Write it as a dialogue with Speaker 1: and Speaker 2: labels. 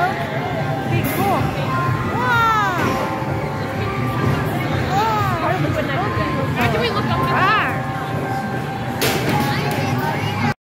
Speaker 1: Não.